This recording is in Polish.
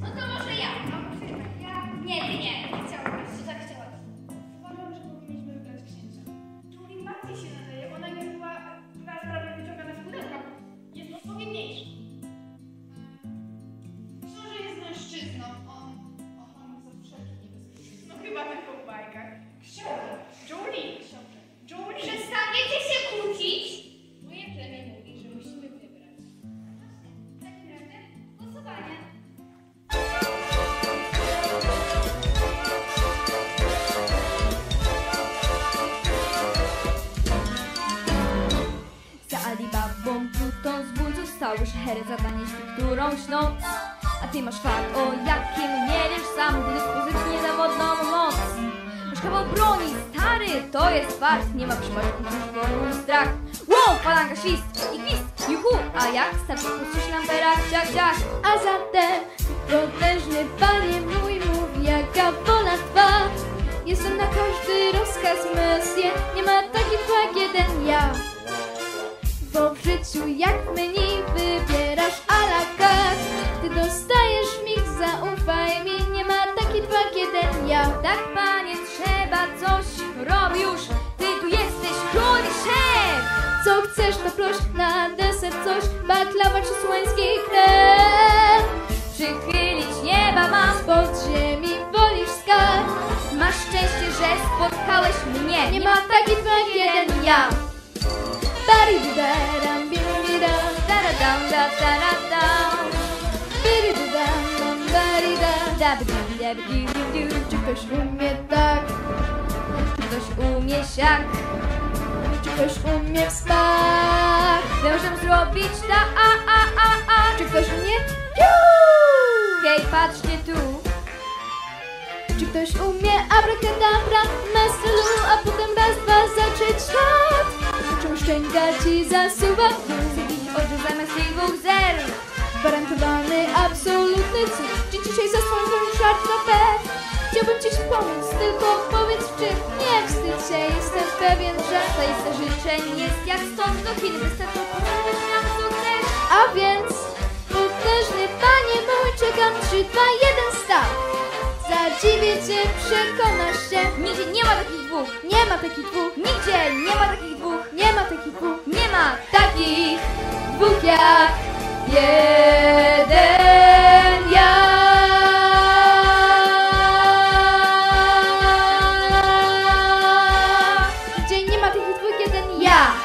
No to może ja. No. Nie, ty nie. Nie Alibabą plutą z ból został już Herezadan jeśli którąś noc A ty masz fakt, o jakim nie wiesz sam Gdy dyspozycji niezawodną moc. Masz kawał broni, stary, to jest fakt Nie ma przypadku, masz strach. Wow, palanga, świst i gwizd, juhu A jak starczy puścisz lampera, ciach, ciach A zatem, potężny panie życiu jak menu wybierasz a la carte? Ty dostajesz mix, zaufaj mi Nie ma taki dwa, jeden ja Tak panie, trzeba coś robi już. Ty tu jesteś król szef. Co chcesz to proś na deser coś Baklawa czy słoński krem Przychylić nieba mam Spod ziemi wolisz skarb Masz szczęście, że spotkałeś mnie. Nie ma taki dwa, jeden ja. Baridudaram, Czy ktoś umie tak? Czy ktoś umie siak? Czy ktoś umie wspak? Możemy zrobić ta, a, a, a, a. Czy ktoś umie? Piu! Hej, patrzcie tu. Czy ktoś umie abracadabra, mastelu, a potem raz, dwa zacząć świat? Czemu szczęka ci zasuwa? Oczy zamiast tych dwóch zer. Gwarantowany, absolutny cud. Czy dzisiaj zasłonię szart na P? Chciałbym ci pomóc, tylko powiedz w czym. Nie wstydź się, jestem pewien, że To jest życzeń, jest jak stąd do Chin Wystarczy nam chcesz A więc, potężny panie mój, czekam 3, 2, 1, start. Zadziwię cię, przekonasz się. Nigdzie nie ma takich dwóch Nie ma takich dwóch, Nigdzie nie ma takich dwóch nie ma takich dwóch. Nie ma takich Bóg jak jeden ja. Nie ma tych dwóch, jeden ja.